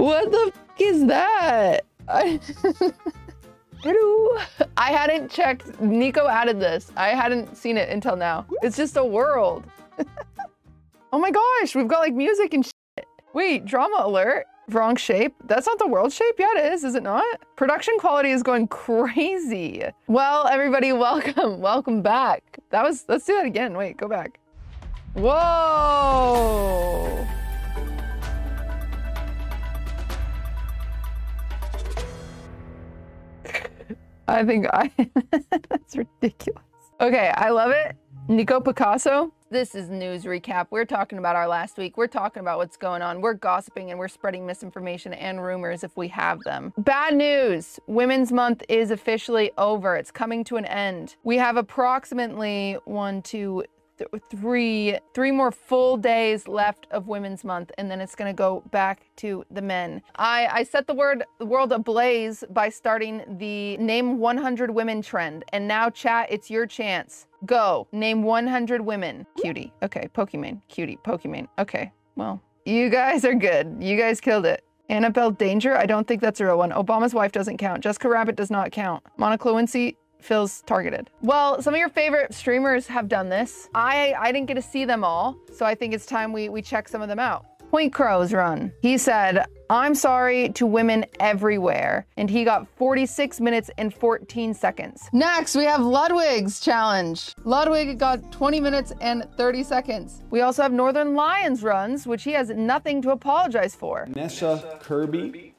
What the f- is that? I... Hello. I hadn't checked. Nico added this. I hadn't seen it until now. It's just a world. oh my gosh, we've got like music and shit. Wait, drama alert. Wrong shape. That's not the world shape. Yeah, it is. Is it not? Production quality is going crazy. Well, everybody, welcome. Welcome back. That was, let's do that again. Wait, go back. Whoa. I think I, that's ridiculous. Okay, I love it. Nico Picasso. This is news recap. We're talking about our last week. We're talking about what's going on. We're gossiping and we're spreading misinformation and rumors if we have them. Bad news. Women's Month is officially over. It's coming to an end. We have approximately one, two, three three more full days left of Women's Month, and then it's gonna go back to the men. I, I set the word world ablaze by starting the name 100 women trend, and now chat, it's your chance. Go name 100 women. Cutie. Okay, pokemon Cutie. pokemon Okay. Well, you guys are good. You guys killed it. Annabelle Danger? I don't think that's a real one. Obama's wife doesn't count. Jessica Rabbit does not count. Monica Lewinsky feels targeted. Well, some of your favorite streamers have done this. I, I didn't get to see them all, so I think it's time we, we check some of them out. PointCrow's run. He said, I'm sorry to women everywhere. And he got 46 minutes and 14 seconds. Next, we have Ludwig's challenge. Ludwig got 20 minutes and 30 seconds. We also have Northernlion's runs, which he has nothing to apologize for. Vanessa Kirby,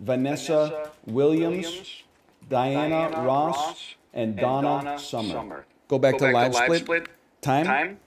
Vanessa Williams, Diana Ross, and Donna Summer. Go back to live split. Time?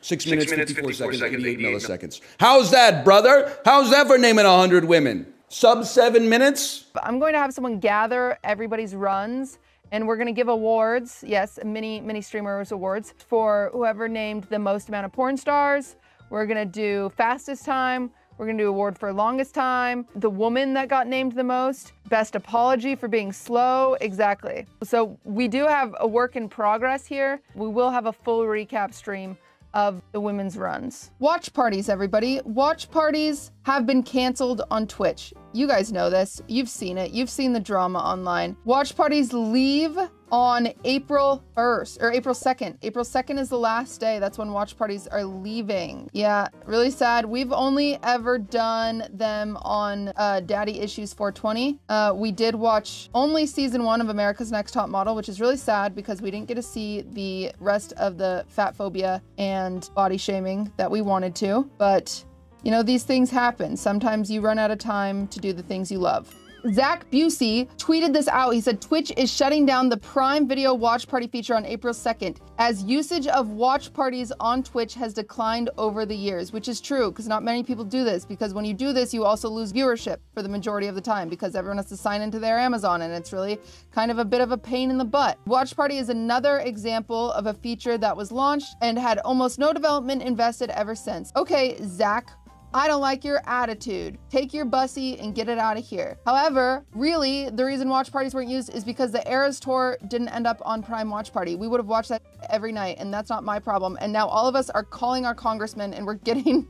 Six minutes, 54 seconds, 88 milliseconds. How's that, brother? How's that for naming 100 women? Sub seven minutes? I'm going to have someone gather everybody's runs and we're going to give awards. Yes, mini mini streamers awards for whoever named the most amount of porn stars. We're going to do fastest time. We're to do award for longest time, the woman that got named the most, best apology for being slow, exactly. So we do have a work in progress here. We will have a full recap stream of the women's runs. Watch parties, everybody. Watch parties have been canceled on Twitch. You guys know this. You've seen it. You've seen the drama online. Watch parties leave on April 1st or April 2nd. April 2nd is the last day. That's when watch parties are leaving. Yeah, really sad. We've only ever done them on uh, Daddy Issues 420. Uh, we did watch only season one of America's Next Top Model, which is really sad because we didn't get to see the rest of the fat phobia and body shaming that we wanted to. But you know, these things happen. Sometimes you run out of time to do the things you love. Zach Bussey tweeted this out. He said Twitch is shutting down the Prime Video Watch Party feature on April 2nd as usage of watch parties on Twitch has declined over the years, which is true because not many people do this because when you do this, you also lose viewership for the majority of the time because everyone has to sign into their Amazon and it's really kind of a bit of a pain in the butt. Watch Party is another example of a feature that was launched and had almost no development invested ever since. Okay, Zach, I don't like your attitude. Take your bussy and get it out of here. However, really, the reason watch parties weren't used is because the Eras tour didn't end up on Prime Watch Party. We would have watched that every night, and that's not my problem. And now all of us are calling our congressman and we're getting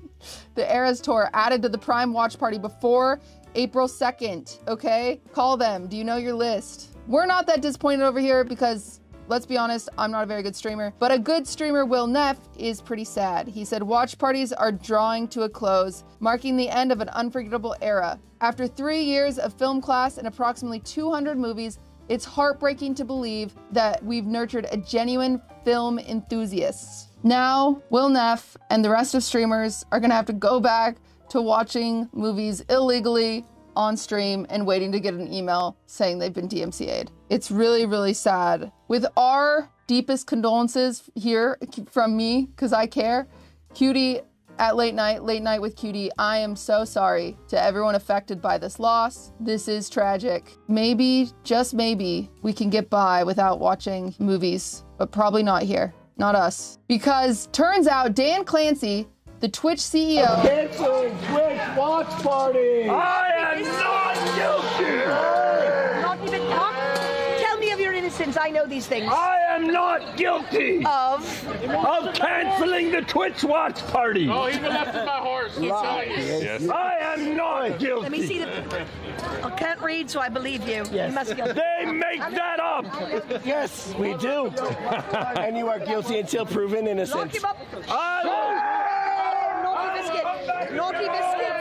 the Eras tour added to the Prime Watch Party before April 2nd, okay? Call them. Do you know your list? We're not that disappointed over here because Let's be honest, I'm not a very good streamer, but a good streamer, Will Neff, is pretty sad. He said, Watch parties are drawing to a close, marking the end of an unforgettable era. After three years of film class and approximately 200 movies, it's heartbreaking to believe that we've nurtured a genuine film enthusiast. Now, Will Neff and the rest of streamers are gonna have to go back to watching movies illegally on stream and waiting to get an email saying they've been DMCA'd. It's really, really sad. With our deepest condolences here from me, because I care, Cutie at late night, late night with Cutie, I am so sorry to everyone affected by this loss. This is tragic. Maybe, just maybe, we can get by without watching movies, but probably not here. Not us. Because turns out Dan Clancy the Twitch CEO. Cancel Twitch watch party. I am not since I know these things. I am not guilty Of of canceling the Twitch watch party. Oh, he's been left with my horse. Yes. I am not guilty. let me see the. I can't read, so I believe you. You must be. They make that up. Yes, we do. and you are guilty until proven Knock innocent. him up. I Naughty biscuit. Naughty biscuits.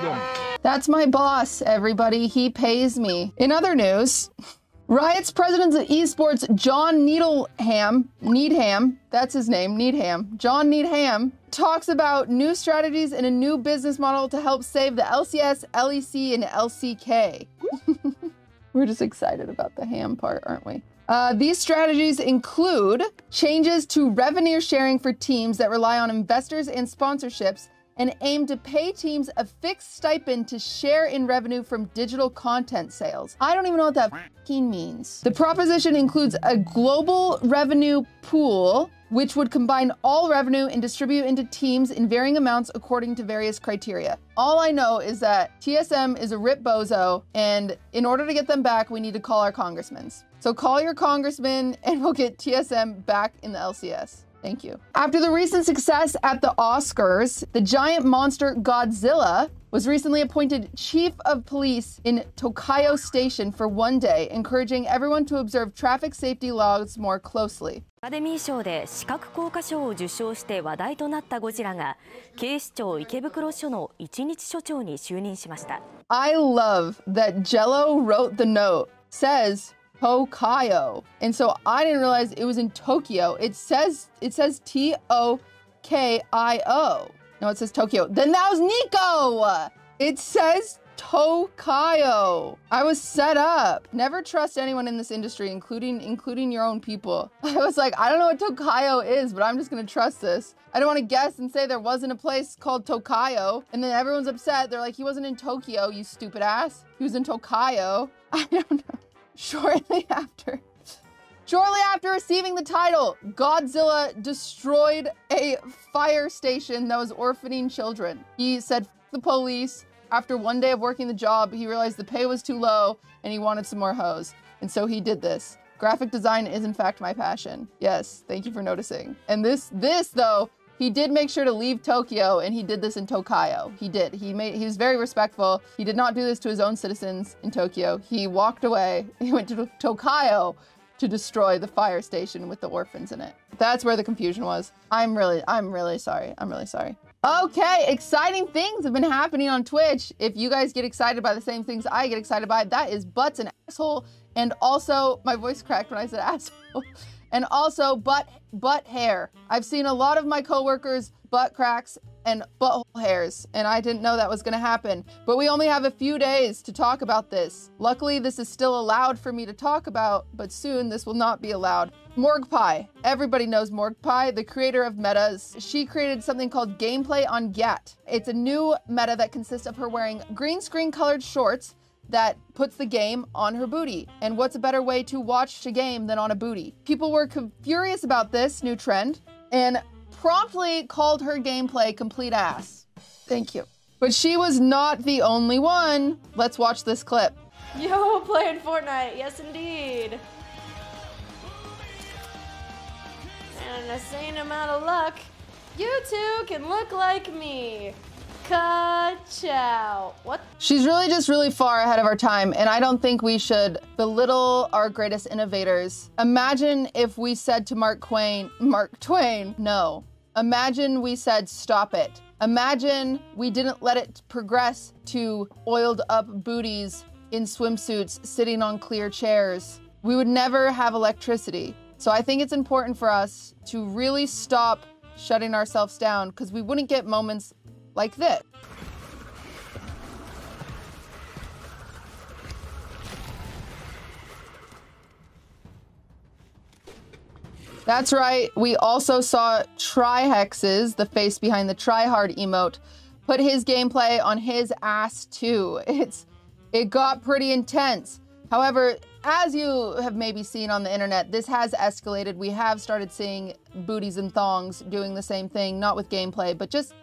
Him. That's my boss, everybody. He pays me. In other news, Riot's president of esports, John Needleham, Needham, that's his name, Needham, John Needham, talks about new strategies and a new business model to help save the LCS, LEC, and LCK. We're just excited about the ham part, aren't we? Uh, these strategies include changes to revenue sharing for teams that rely on investors and sponsorships and aim to pay teams a fixed stipend to share in revenue from digital content sales. I don't even know what that means. The proposition includes a global revenue pool which would combine all revenue and distribute into teams in varying amounts according to various criteria. All I know is that TSM is a rip bozo, and in order to get them back, we need to call our congressmen. So call your congressman, and we'll get TSM back in the LCS. Thank you. After the recent success at the Oscars, the giant monster Godzilla was recently appointed chief of police in Tokayo Station for one day, encouraging everyone to observe traffic safety laws more closely. アカデミー賞で視覚効果賞を受賞して話題となったゴジラが警視庁池袋署の一日署長に就任しました I love that Jello wrote the note. Says Tokayo. And so I didn't realize it was in Tokyo. It says it says T O K I O. No, it says Tokyo. Then that was Nico. It says Tokayo. I was set up. Never trust anyone in this industry, including including your own people. I was like, I don't know what Tokayo is, but I'm just gonna trust this. I don't want to guess and say there wasn't a place called Tokayo, and then everyone's upset. They're like, he wasn't in Tokyo, you stupid ass. He was in Tokayo. I don't know. Shortly after. Shortly after receiving the title, Godzilla destroyed a fire station that was orphaning children. He said, the police. After one day of working the job, he realized the pay was too low and he wanted some more hoes. And so he did this. Graphic design is in fact my passion. Yes, thank you for noticing. And this this though, he did make sure to leave Tokyo and he did this in Tokayo. He did. He made he was very respectful. He did not do this to his own citizens in Tokyo. He walked away. He went to Tokayo to destroy the fire station with the orphans in it. That's where the confusion was. I'm really I'm really sorry. I'm really sorry. Okay, exciting things have been happening on Twitch. If you guys get excited by the same things I get excited by, that is butts and asshole. And also, my voice cracked when I said asshole. And also butt butt hair. I've seen a lot of my coworkers butt cracks and butthole hairs, and I didn't know that was gonna happen. But we only have a few days to talk about this. Luckily, this is still allowed for me to talk about, but soon this will not be allowed. Morgpie. Everybody knows Morgpie, the creator of metas. She created something called Gameplay on Gat. It's a new meta that consists of her wearing green screen colored shorts that puts the game on her booty. And what's a better way to watch a game than on a booty? People were furious about this new trend and promptly called her gameplay complete ass. Thank you. But she was not the only one. Let's watch this clip. Yo, playing Fortnite. Yes, indeed. And an insane amount of luck. You two can look like me. Ka-chow. What? She's really just really far ahead of our time, and I don't think we should belittle our greatest innovators. Imagine if we said to Mark Twain, Mark Twain, no. Imagine we said, stop it. Imagine we didn't let it progress to oiled up booties in swimsuits sitting on clear chairs. We would never have electricity. So I think it's important for us to really stop shutting ourselves down because we wouldn't get moments like this. That's right. We also saw Trihexes, the face behind the tryhard emote, put his gameplay on his ass too. It's it got pretty intense. However, as you have maybe seen on the internet, this has escalated. We have started seeing booties and thongs doing the same thing, not with gameplay, but just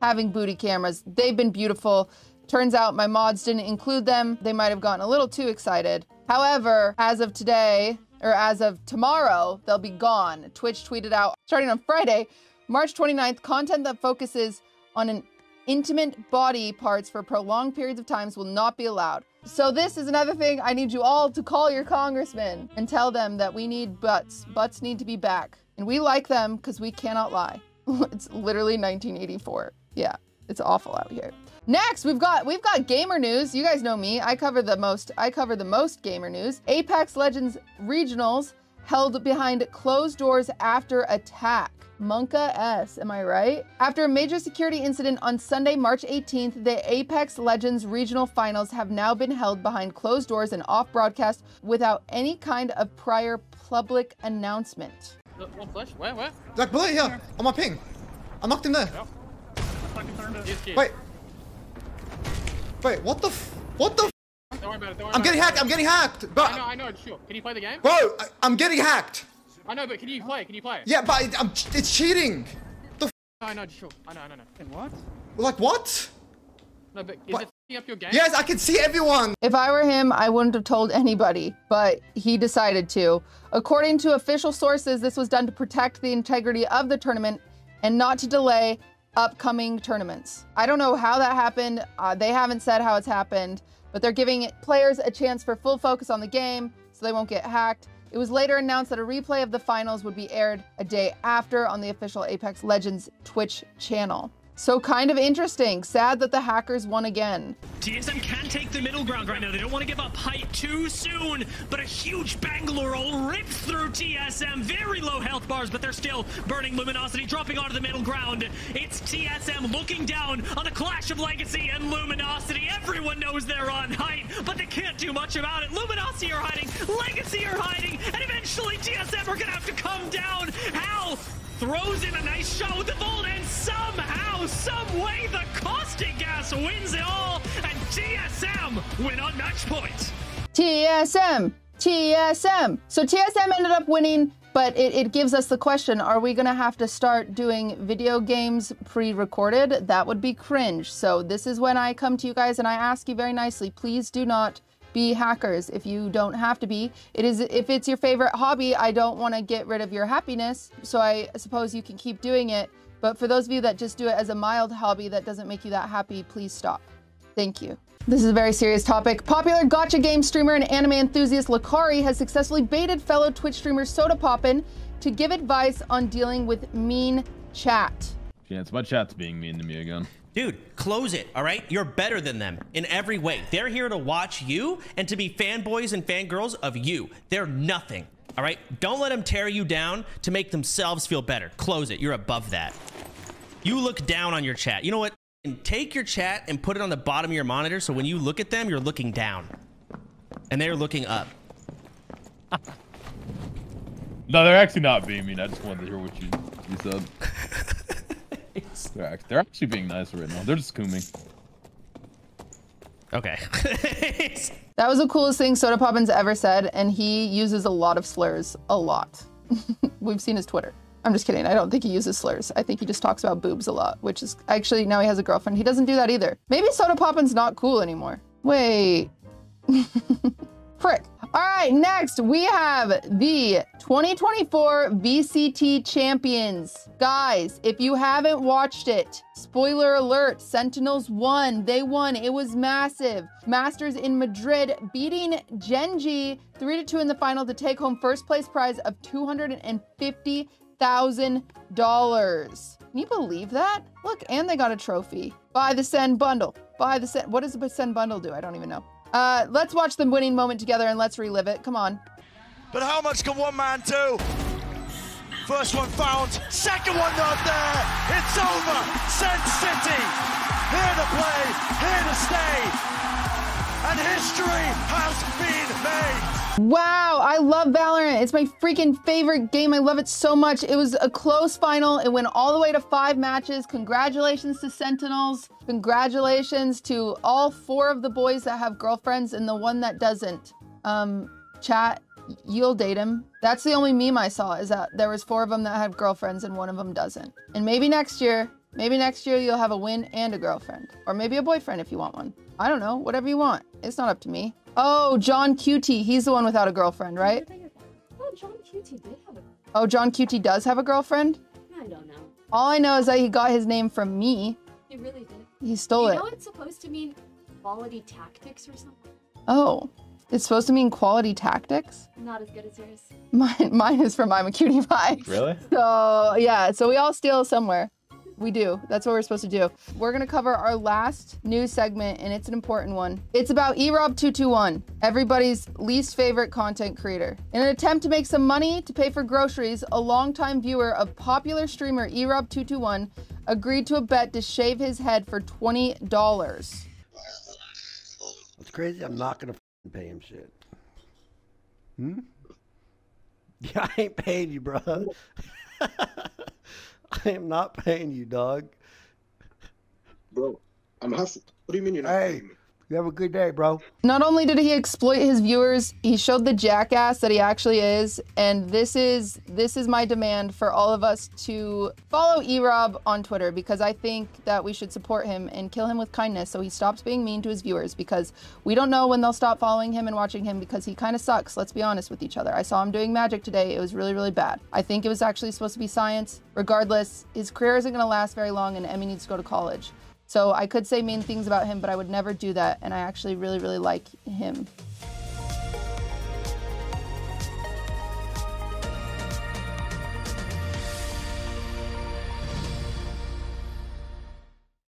having booty cameras. They've been beautiful. Turns out my mods didn't include them. They might have gotten a little too excited. However, as of today, or as of tomorrow, they'll be gone. Twitch tweeted out starting on Friday, March 29th, content that focuses on an intimate body parts for prolonged periods of times will not be allowed. So this is another thing I need you all to call your congressman and tell them that we need butts. Butts need to be back. And we like them because we cannot lie. it's literally 1984. Yeah, it's awful out here. Next, we've got we've got gamer news. You guys know me. I cover the most I cover the most gamer news. Apex Legends regionals held behind closed doors after attack. monkaS, am I right? After a major security incident on Sunday, March 18th, the Apex Legends regional finals have now been held behind closed doors and off broadcast without any kind of prior public announcement. One flash. Where? Where? Like bullet here on my ping. I knocked him there. He's kid. Wait. Wait, what the f- What the f- Don't worry about it. Don't worry I'm about getting it. hacked, I'm getting hacked! I know. I know. It's sure. Can you play the game? bro, I, I'm getting hacked! I know, but can you play? Can you play? Yeah, but I'm, it's cheating! The f- I know. Sure. I know. I know. I know. What? Like, what? No, but is What? it f***ing up your game? Yes, I can see everyone! If I were him, I wouldn't have told anybody, but he decided to. According to official sources, this was done to protect the integrity of the tournament and not to delay upcoming tournaments. I don't know how that happened. Uh, they haven't said how it's happened, but they're giving players a chance for full focus on the game so they won't get hacked. It was later announced that a replay of the finals would be aired a day after on the official Apex Legends Twitch channel. So kind of interesting. Sad that the hackers won again. TSM can take the middle ground right now. They don't want to give up height too soon, but a huge Bangalore all ripped through TSM. Very low health bars, but they're still burning Luminosity, dropping onto the middle ground. It's TSM looking down on the clash of Legacy and Luminosity. Everyone knows they're on height, but they can't do much about it. Luminosity are hiding, Legacy are hiding, and eventually TSM are gonna have to come down. Hal throws in a nice shot with the vault, and somehow, some way, the caustic gas wins it all, and TSM win on match point. TSM, TSM. So TSM ended up winning, but it, it gives us the question are we going to have to start doing video games pre recorded? That would be cringe. So this is when I come to you guys and I ask you very nicely please do not be hackers if you don't have to be. It is if it's your favorite hobby, I don't want to get rid of your happiness. So I suppose you can keep doing it. But for those of you that just do it as a mild hobby that doesn't make you that happy, please stop. Thank you. This is a very serious topic. Popular gacha game streamer and anime enthusiast Lacari has successfully baited fellow Twitch streamer Sodapoppin to give advice on dealing with mean chat. Chance, my chat's being mean to me again. Dude, close it, all right? You're better than them in every way. They're here to watch you and to be fanboys and fangirls of you. They're nothing, all right? Don't let them tear you down to make themselves feel better. Close it. You're above that. You look down on your chat. You know what? Take your chat and put it on the bottom of your monitor so when you look at them, you're looking down. And they're looking up. No, they're actually not beaming. I just wanted to hear what you, you said. they're, act- they're actually being nice right now. They're just cooming. Okay. That was the coolest thing Sodapoppin's ever said, and he uses a lot of slurs. A lot. We've seen his Twitter. I'm just kidding. I don't think he uses slurs. I think he just talks about boobs a lot, which is actually now he has a girlfriend. He doesn't do that either. Maybe Sodapoppin's not cool anymore. Wait. Frick. All right, next we have the 2024 VCT champions. Guys, if you haven't watched it, spoiler alert Sentinels won. They won. It was massive. Masters in Madrid beating Gen.G 3 to 2 in the final to take home first place prize of $250,000. Can you believe that? Look, and they got a trophy. Buy the Sen bundle. Buy the Sen. What does the Sen bundle do? I don't even know. Uh, let's watch the winning moment together and let's relive it. Come on. But how much can one man do? First one found, second one not there. It's over. Sen City, here to play, here to stay. And history has been made. Wow, I love Valorant. It's my freaking favorite game. I love it so much. It was a close final. It went all the way to five matches. Congratulations to Sentinels. Congratulations to all four of the boys that have girlfriends and the one that doesn't. Um, chat, you'll date him. That's the only meme I saw is that there was four of them that have girlfriends and one of them doesn't. And maybe next year, maybe next year you'll have a win and a girlfriend. Or maybe a boyfriend if you want one. I don't know, whatever you want. It's not up to me. Oh, John QT. He's the one without a girlfriend, right? Oh, John QT did have a. Oh, John QT does have a girlfriend? I don't know. All I know is that he got his name from me. He really did. He stole you it. know it's supposed to mean quality tactics or something? Oh, it's supposed to mean quality tactics? Not as good as yours. Mine, mine is from I'm a cutie pie. Really? So yeah, so we all steal somewhere. We do. That's what we're supposed to do. We're gonna cover our last news segment, and it's an important one. It's about Erobb221, everybody's least favorite content creator. In an attempt to make some money to pay for groceries, a longtime viewer of popular streamer Erobb221 agreed to a bet to shave his head for twenty dollars. What's crazy? I'm not gonna f***ing pay him shit. Hmm? Yeah, I ain't paying you, bro. I am not paying you, dog. Bro, I'm hustling. What do you mean you're not Hey, paying me? You have a good day, bro. Not only did he exploit his viewers, he showed the jackass that he actually is, and this is this is my demand for all of us to follow Erobb on Twitter because I think that we should support him and kill him with kindness so he stops being mean to his viewers because we don't know when they'll stop following him and watching him because he kind of sucks, let's be honest with each other. I saw him doing magic today. It was really really bad. I think it was actually supposed to be science. Regardless, his career isn't going to last very long and Emmy needs to go to college. So I could say mean things about him, but I would never do that. And I actually really, really like him.